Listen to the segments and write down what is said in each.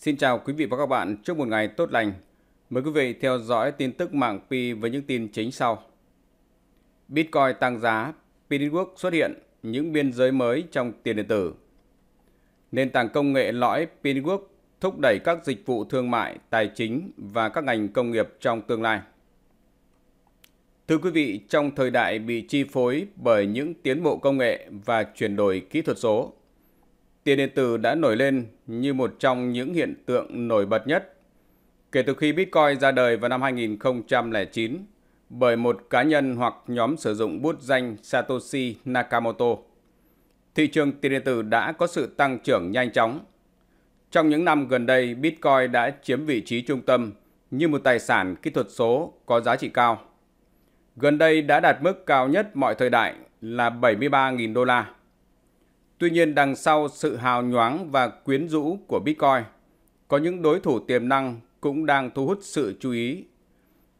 Xin chào quý vị và các bạn, chúc một ngày tốt lành. Mời quý vị theo dõi tin tức mạng Pi với những tin chính sau. Bitcoin tăng giá, Pi Network xuất hiện những biên giới mới trong tiền điện tử. Nền tảng công nghệ lõi Pi Network thúc đẩy các dịch vụ thương mại, tài chính và các ngành công nghiệp trong tương lai. Thưa quý vị, trong thời đại bị chi phối bởi những tiến bộ công nghệ và chuyển đổi kỹ thuật số, tiền điện tử đã nổi lên như một trong những hiện tượng nổi bật nhất kể từ khi Bitcoin ra đời vào năm 2009 bởi một cá nhân hoặc nhóm sử dụng bút danh Satoshi Nakamoto. Thị trường tiền điện tử đã có sự tăng trưởng nhanh chóng. Trong những năm gần đây, Bitcoin đã chiếm vị trí trung tâm như một tài sản kỹ thuật số có giá trị cao. Gần đây đã đạt mức cao nhất mọi thời đại là 73.000 đô la. Tuy nhiên đằng sau sự hào nhoáng và quyến rũ của Bitcoin, có những đối thủ tiềm năng cũng đang thu hút sự chú ý.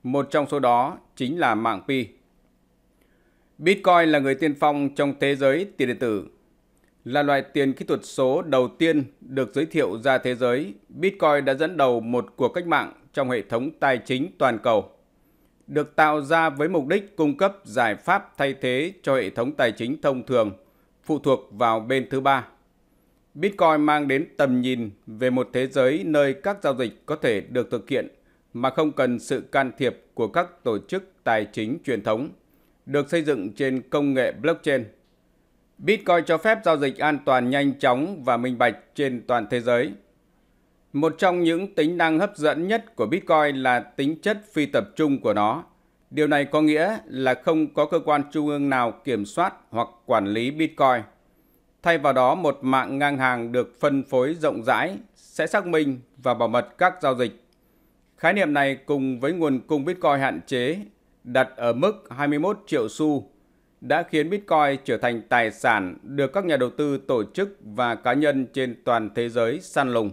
Một trong số đó chính là mạng Pi. Bitcoin là người tiên phong trong thế giới tiền điện tử. Là loại tiền kỹ thuật số đầu tiên được giới thiệu ra thế giới, Bitcoin đã dẫn đầu một cuộc cách mạng trong hệ thống tài chính toàn cầu. Được tạo ra với mục đích cung cấp giải pháp thay thế cho hệ thống tài chính thông thường – phụ thuộc vào bên thứ ba. Bitcoin mang đến tầm nhìn về một thế giới nơi các giao dịch có thể được thực hiện mà không cần sự can thiệp của các tổ chức tài chính truyền thống, được xây dựng trên công nghệ blockchain. Bitcoin cho phép giao dịch an toàn nhanh chóng và minh bạch trên toàn thế giới. Một trong những tính năng hấp dẫn nhất của Bitcoin là tính chất phi tập trung của nó – Điều này có nghĩa là không có cơ quan trung ương nào kiểm soát hoặc quản lý Bitcoin. Thay vào đó, một mạng ngang hàng được phân phối rộng rãi sẽ xác minh và bảo mật các giao dịch. Khái niệm này cùng với nguồn cung Bitcoin hạn chế đặt ở mức 21 triệu xu đã khiến Bitcoin trở thành tài sản được các nhà đầu tư tổ chức và cá nhân trên toàn thế giới săn lùng.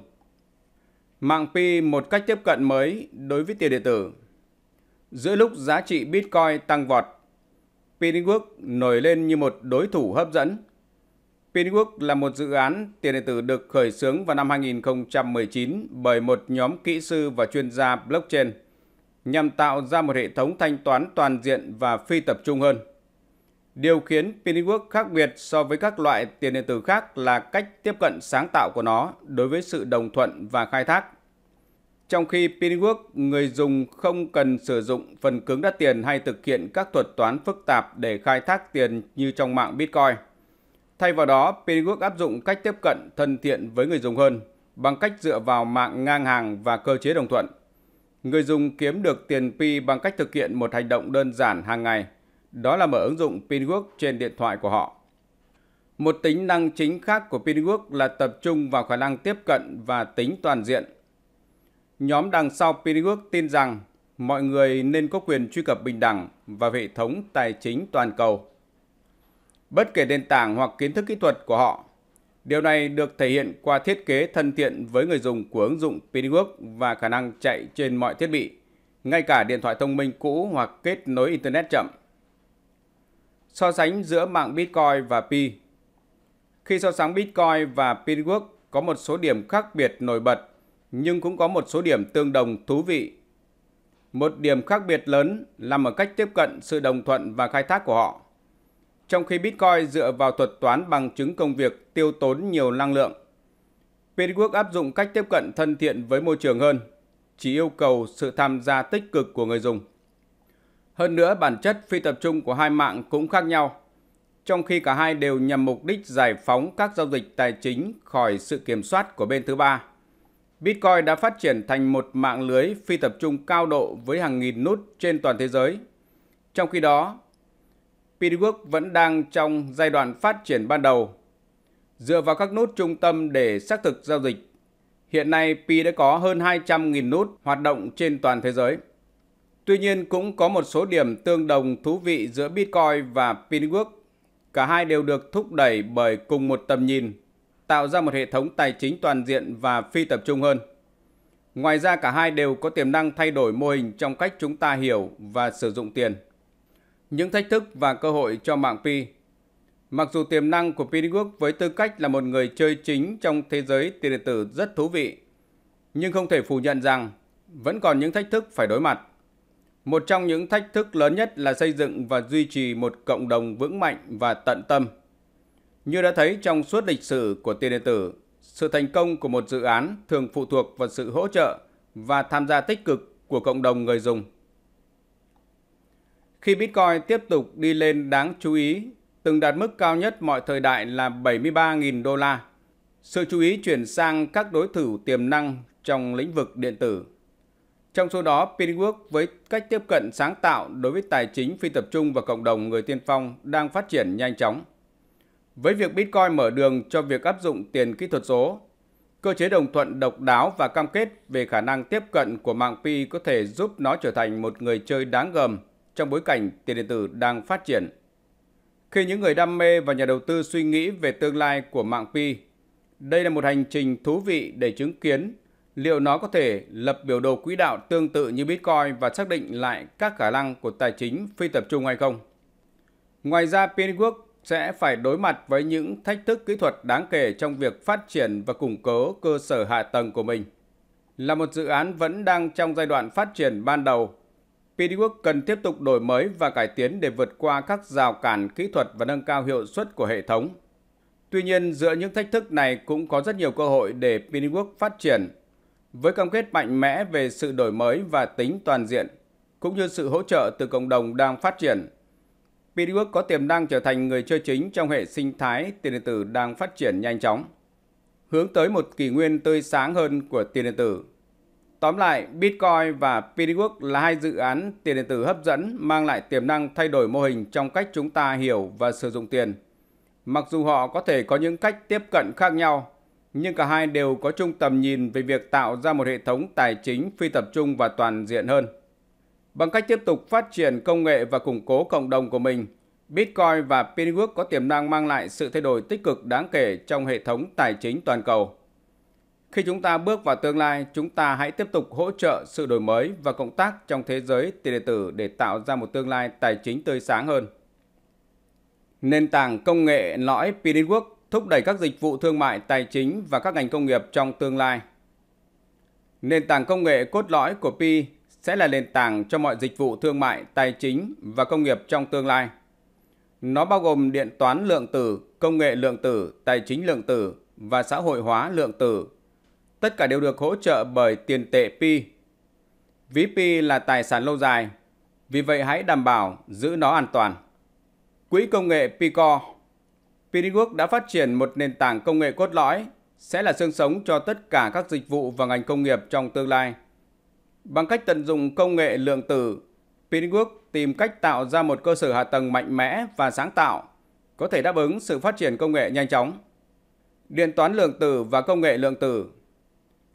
Mạng Pi một cách tiếp cận mới đối với tiền điện tử Giữa lúc giá trị Bitcoin tăng vọt, Pinwork nổi lên như một đối thủ hấp dẫn. Pinwork là một dự án tiền điện tử được khởi xướng vào năm 2019 bởi một nhóm kỹ sư và chuyên gia blockchain nhằm tạo ra một hệ thống thanh toán toàn diện và phi tập trung hơn. Điều khiến Pinwork khác biệt so với các loại tiền điện tử khác là cách tiếp cận sáng tạo của nó đối với sự đồng thuận và khai thác. Trong khi Pinwork, người dùng không cần sử dụng phần cứng đắt tiền hay thực hiện các thuật toán phức tạp để khai thác tiền như trong mạng Bitcoin. Thay vào đó, Pinwork áp dụng cách tiếp cận thân thiện với người dùng hơn bằng cách dựa vào mạng ngang hàng và cơ chế đồng thuận. Người dùng kiếm được tiền Pi bằng cách thực hiện một hành động đơn giản hàng ngày, đó là mở ứng dụng Pinwork trên điện thoại của họ. Một tính năng chính khác của Pinwork là tập trung vào khả năng tiếp cận và tính toàn diện Nhóm đằng sau Pinwork tin rằng mọi người nên có quyền truy cập bình đẳng vào hệ thống tài chính toàn cầu. Bất kể nền tảng hoặc kiến thức kỹ thuật của họ, điều này được thể hiện qua thiết kế thân thiện với người dùng của ứng dụng Pinwork và khả năng chạy trên mọi thiết bị, ngay cả điện thoại thông minh cũ hoặc kết nối Internet chậm. So sánh giữa mạng Bitcoin và Pi Khi so sánh Bitcoin và Pinwork có một số điểm khác biệt nổi bật nhưng cũng có một số điểm tương đồng thú vị. Một điểm khác biệt lớn nằm ở cách tiếp cận sự đồng thuận và khai thác của họ. Trong khi Bitcoin dựa vào thuật toán bằng chứng công việc tiêu tốn nhiều năng lượng, Bitwork áp dụng cách tiếp cận thân thiện với môi trường hơn, chỉ yêu cầu sự tham gia tích cực của người dùng. Hơn nữa, bản chất phi tập trung của hai mạng cũng khác nhau, trong khi cả hai đều nhằm mục đích giải phóng các giao dịch tài chính khỏi sự kiểm soát của bên thứ ba. Bitcoin đã phát triển thành một mạng lưới phi tập trung cao độ với hàng nghìn nút trên toàn thế giới. Trong khi đó, Bitwork vẫn đang trong giai đoạn phát triển ban đầu. Dựa vào các nút trung tâm để xác thực giao dịch, hiện nay Pi đã có hơn 200.000 nút hoạt động trên toàn thế giới. Tuy nhiên cũng có một số điểm tương đồng thú vị giữa Bitcoin và Bitwork. Cả hai đều được thúc đẩy bởi cùng một tầm nhìn tạo ra một hệ thống tài chính toàn diện và phi tập trung hơn. Ngoài ra cả hai đều có tiềm năng thay đổi mô hình trong cách chúng ta hiểu và sử dụng tiền. Những thách thức và cơ hội cho mạng Pi Mặc dù tiềm năng của Pinwork với tư cách là một người chơi chính trong thế giới tiền điện tử rất thú vị, nhưng không thể phủ nhận rằng vẫn còn những thách thức phải đối mặt. Một trong những thách thức lớn nhất là xây dựng và duy trì một cộng đồng vững mạnh và tận tâm. Như đã thấy trong suốt lịch sử của tiền điện tử, sự thành công của một dự án thường phụ thuộc vào sự hỗ trợ và tham gia tích cực của cộng đồng người dùng. Khi Bitcoin tiếp tục đi lên đáng chú ý, từng đạt mức cao nhất mọi thời đại là 73.000 đô la. Sự chú ý chuyển sang các đối thủ tiềm năng trong lĩnh vực điện tử. Trong số đó, Pinwork với cách tiếp cận sáng tạo đối với tài chính phi tập trung và cộng đồng người tiên phong đang phát triển nhanh chóng. Với việc Bitcoin mở đường cho việc áp dụng tiền kỹ thuật số, cơ chế đồng thuận độc đáo và cam kết về khả năng tiếp cận của mạng Pi có thể giúp nó trở thành một người chơi đáng gờm trong bối cảnh tiền điện tử đang phát triển. Khi những người đam mê và nhà đầu tư suy nghĩ về tương lai của mạng Pi, đây là một hành trình thú vị để chứng kiến liệu nó có thể lập biểu đồ quỹ đạo tương tự như Bitcoin và xác định lại các khả năng của tài chính phi tập trung hay không. Ngoài ra, Pinwork sẽ phải đối mặt với những thách thức kỹ thuật đáng kể trong việc phát triển và củng cố cơ sở hạ tầng của mình. Là một dự án vẫn đang trong giai đoạn phát triển ban đầu, PDWork cần tiếp tục đổi mới và cải tiến để vượt qua các rào cản kỹ thuật và nâng cao hiệu suất của hệ thống. Tuy nhiên, giữa những thách thức này cũng có rất nhiều cơ hội để PDWork phát triển với cam kết mạnh mẽ về sự đổi mới và tính toàn diện, cũng như sự hỗ trợ từ cộng đồng đang phát triển. PDWorks có tiềm năng trở thành người chơi chính trong hệ sinh thái tiền điện tử đang phát triển nhanh chóng, hướng tới một kỷ nguyên tươi sáng hơn của tiền điện tử. Tóm lại, Bitcoin và PDWorks là hai dự án tiền điện tử hấp dẫn mang lại tiềm năng thay đổi mô hình trong cách chúng ta hiểu và sử dụng tiền. Mặc dù họ có thể có những cách tiếp cận khác nhau, nhưng cả hai đều có chung tầm nhìn về việc tạo ra một hệ thống tài chính phi tập trung và toàn diện hơn. Bằng cách tiếp tục phát triển công nghệ và củng cố cộng đồng của mình, Bitcoin và Pinwork có tiềm năng mang lại sự thay đổi tích cực đáng kể trong hệ thống tài chính toàn cầu. Khi chúng ta bước vào tương lai, chúng ta hãy tiếp tục hỗ trợ sự đổi mới và cộng tác trong thế giới tiền điện tử để tạo ra một tương lai tài chính tươi sáng hơn. Nền tảng công nghệ lõi Pinwork thúc đẩy các dịch vụ thương mại tài chính và các ngành công nghiệp trong tương lai. Nền tảng công nghệ cốt lõi của Pi sẽ là nền tảng cho mọi dịch vụ thương mại, tài chính và công nghiệp trong tương lai. Nó bao gồm điện toán lượng tử, công nghệ lượng tử, tài chính lượng tử và xã hội hóa lượng tử. Tất cả đều được hỗ trợ bởi tiền tệ Pi. Ví Pi là tài sản lâu dài, vì vậy hãy đảm bảo giữ nó an toàn. Quỹ công nghệ Pico Pinworks đã phát triển một nền tảng công nghệ cốt lõi, sẽ là xương sống cho tất cả các dịch vụ và ngành công nghiệp trong tương lai. Bằng cách tận dụng công nghệ lượng tử, Pinwork tìm cách tạo ra một cơ sở hạ tầng mạnh mẽ và sáng tạo, có thể đáp ứng sự phát triển công nghệ nhanh chóng. Điện toán lượng tử và công nghệ lượng tử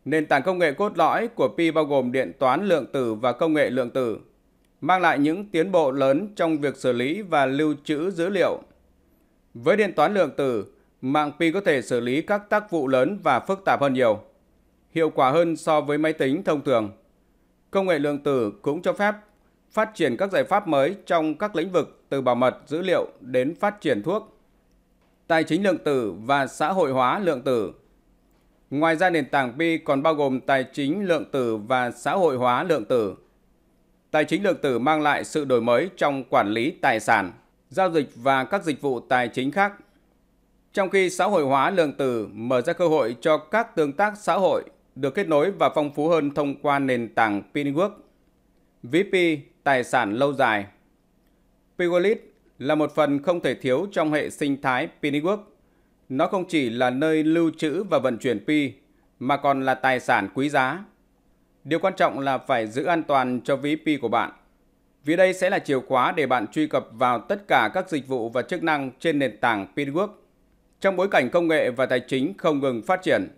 Nền tảng công nghệ cốt lõi của Pi bao gồm điện toán lượng tử và công nghệ lượng tử, mang lại những tiến bộ lớn trong việc xử lý và lưu trữ dữ liệu. Với điện toán lượng tử, mạng Pi có thể xử lý các tác vụ lớn và phức tạp hơn nhiều, hiệu quả hơn so với máy tính thông thường. Công nghệ lượng tử cũng cho phép phát triển các giải pháp mới trong các lĩnh vực từ bảo mật dữ liệu đến phát triển thuốc, tài chính lượng tử và xã hội hóa lượng tử. Ngoài ra nền tảng Pi còn bao gồm tài chính lượng tử và xã hội hóa lượng tử. Tài chính lượng tử mang lại sự đổi mới trong quản lý tài sản, giao dịch và các dịch vụ tài chính khác. Trong khi xã hội hóa lượng tử mở ra cơ hội cho các tương tác xã hội được kết nối và phong phú hơn thông qua nền tảng Pinwork. VP tài sản lâu dài. Pigolit là một phần không thể thiếu trong hệ sinh thái Pinwork. Nó không chỉ là nơi lưu trữ và vận chuyển Pi, mà còn là tài sản quý giá. Điều quan trọng là phải giữ an toàn cho ví Pi của bạn. Vì đây sẽ là chìa khóa để bạn truy cập vào tất cả các dịch vụ và chức năng trên nền tảng Pinwork. Trong bối cảnh công nghệ và tài chính không ngừng phát triển,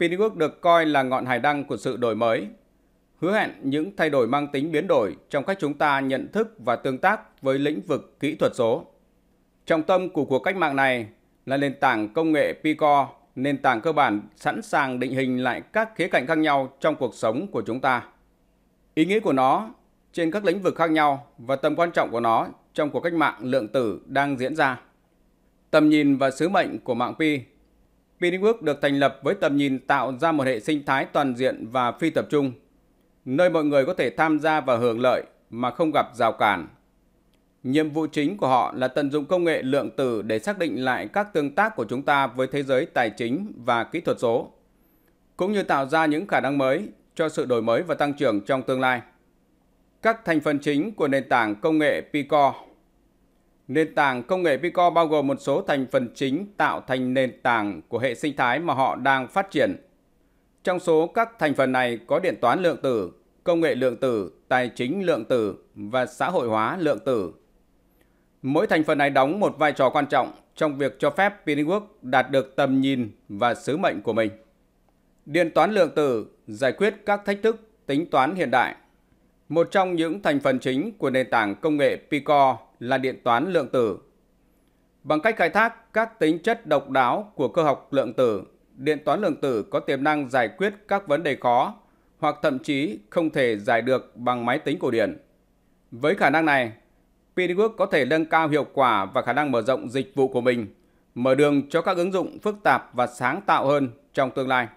Pinwork được coi là ngọn hải đăng của sự đổi mới, hứa hẹn những thay đổi mang tính biến đổi trong cách chúng ta nhận thức và tương tác với lĩnh vực kỹ thuật số. Trọng tâm của cuộc cách mạng này là nền tảng công nghệ Pico, nền tảng cơ bản sẵn sàng định hình lại các khía cạnh khác nhau trong cuộc sống của chúng ta. Ý nghĩa của nó trên các lĩnh vực khác nhau và tầm quan trọng của nó trong cuộc cách mạng lượng tử đang diễn ra. Tầm nhìn và sứ mệnh của mạng Pi Network được thành lập với tầm nhìn tạo ra một hệ sinh thái toàn diện và phi tập trung, nơi mọi người có thể tham gia và hưởng lợi mà không gặp rào cản. Nhiệm vụ chính của họ là tận dụng công nghệ lượng tử để xác định lại các tương tác của chúng ta với thế giới tài chính và kỹ thuật số, cũng như tạo ra những khả năng mới cho sự đổi mới và tăng trưởng trong tương lai. Các thành phần chính của nền tảng công nghệ Picore Nền tảng công nghệ PiCo bao gồm một số thành phần chính tạo thành nền tảng của hệ sinh thái mà họ đang phát triển. Trong số các thành phần này có điện toán lượng tử, công nghệ lượng tử, tài chính lượng tử và xã hội hóa lượng tử. Mỗi thành phần này đóng một vai trò quan trọng trong việc cho phép Pinwork đạt được tầm nhìn và sứ mệnh của mình. Điện toán lượng tử giải quyết các thách thức tính toán hiện đại. Một trong những thành phần chính của nền tảng công nghệ Picore là điện toán lượng tử. Bằng cách khai thác các tính chất độc đáo của cơ học lượng tử, điện toán lượng tử có tiềm năng giải quyết các vấn đề khó hoặc thậm chí không thể giải được bằng máy tính cổ điển. Với khả năng này, Pittsburgh có thể nâng cao hiệu quả và khả năng mở rộng dịch vụ của mình, mở đường cho các ứng dụng phức tạp và sáng tạo hơn trong tương lai.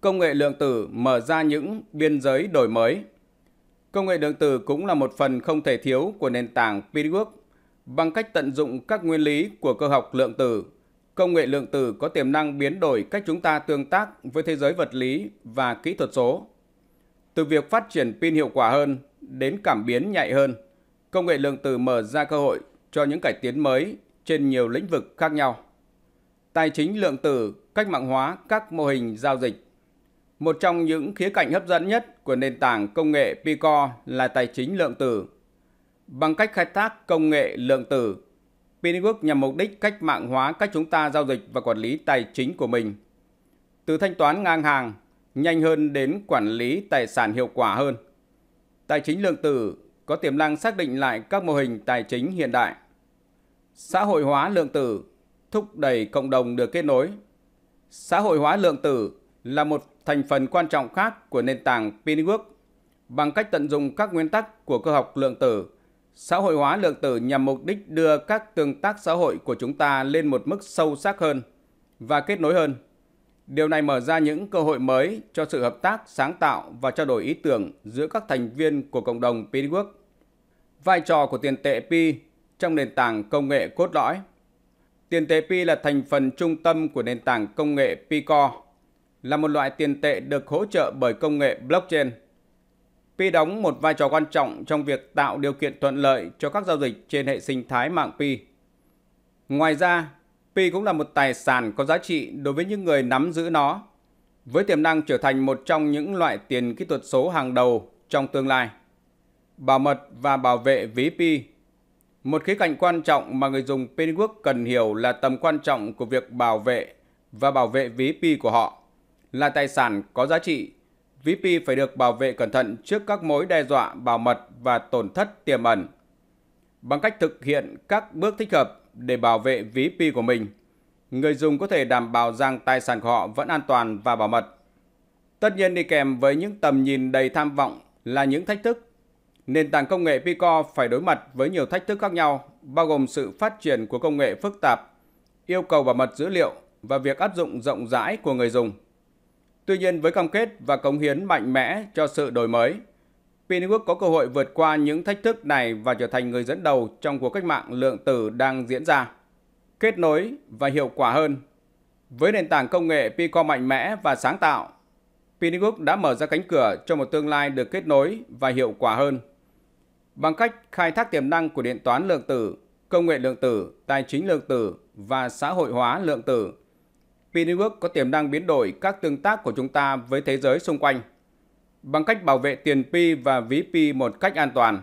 Công nghệ lượng tử mở ra những biên giới đổi mới. Công nghệ lượng tử cũng là một phần không thể thiếu của nền tảng Pittsburgh. Bằng cách tận dụng các nguyên lý của cơ học lượng tử, công nghệ lượng tử có tiềm năng biến đổi cách chúng ta tương tác với thế giới vật lý và kỹ thuật số. Từ việc phát triển pin hiệu quả hơn đến cảm biến nhạy hơn – công nghệ lượng tử mở ra cơ hội cho những cải tiến mới trên nhiều lĩnh vực khác nhau. Tài chính lượng tử cách mạng hóa các mô hình giao dịch. Một trong những khía cạnh hấp dẫn nhất của nền tảng công nghệ PiCo là tài chính lượng tử. Bằng cách khai thác công nghệ lượng tử, Pinwork nhằm mục đích cách mạng hóa cách chúng ta giao dịch và quản lý tài chính của mình. Từ thanh toán ngang hàng, nhanh hơn đến quản lý tài sản hiệu quả hơn. Tài chính lượng tử có tiềm năng xác định lại các mô hình tài chính hiện đại. Xã hội hóa lượng tử thúc đẩy cộng đồng được kết nối. Xã hội hóa lượng tử là một thành phần quan trọng khác của nền tảng Pinwork. Bằng cách tận dụng các nguyên tắc của cơ học lượng tử, xã hội hóa lượng tử nhằm mục đích đưa các tương tác xã hội của chúng ta lên một mức sâu sắc hơn và kết nối hơn. Điều này mở ra những cơ hội mới cho sự hợp tác, sáng tạo và trao đổi ý tưởng giữa các thành viên của cộng đồng Pinwork. Vai trò của tiền tệ Pi trong nền tảng công nghệ cốt lõi Tiền tệ Pi là thành phần trung tâm của nền tảng công nghệ Picore, là một loại tiền tệ được hỗ trợ bởi công nghệ blockchain. Pi đóng một vai trò quan trọng trong việc tạo điều kiện thuận lợi cho các giao dịch trên hệ sinh thái mạng Pi. Ngoài ra, Pi cũng là một tài sản có giá trị đối với những người nắm giữ nó, với tiềm năng trở thành một trong những loại tiền kỹ thuật số hàng đầu trong tương lai. Bảo mật và bảo vệ ví Pi Một khía cạnh quan trọng mà người dùng Pennywork cần hiểu là tầm quan trọng của việc bảo vệ và bảo vệ ví Pi của họ. Là tài sản có giá trị, ví Pi phải được bảo vệ cẩn thận trước các mối đe dọa bảo mật và tổn thất tiềm ẩn. Bằng cách thực hiện các bước thích hợp để bảo vệ ví Pi của mình, người dùng có thể đảm bảo rằng tài sản của họ vẫn an toàn và bảo mật. Tất nhiên đi kèm với những tầm nhìn đầy tham vọng là những thách thức. Nền tảng công nghệ Pico phải đối mặt với nhiều thách thức khác nhau, bao gồm sự phát triển của công nghệ phức tạp, yêu cầu bảo mật dữ liệu và việc áp dụng rộng rãi của người dùng. Tuy nhiên với cam kết và cống hiến mạnh mẽ cho sự đổi mới, Pinwork có cơ hội vượt qua những thách thức này và trở thành người dẫn đầu trong cuộc cách mạng lượng tử đang diễn ra. Kết nối và hiệu quả hơn. Với nền tảng công nghệ Pico mạnh mẽ và sáng tạo, Pinwork đã mở ra cánh cửa cho một tương lai được kết nối và hiệu quả hơn. Bằng cách khai thác tiềm năng của điện toán lượng tử, công nghệ lượng tử, tài chính lượng tử và xã hội hóa lượng tử, Pinework có tiềm năng biến đổi các tương tác của chúng ta với thế giới xung quanh – Bằng cách bảo vệ tiền Pi và ví Pi một cách an toàn,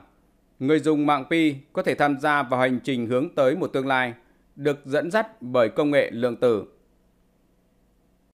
người dùng mạng Pi có thể tham gia vào hành trình hướng tới một tương lai được dẫn dắt bởi công nghệ lượng tử.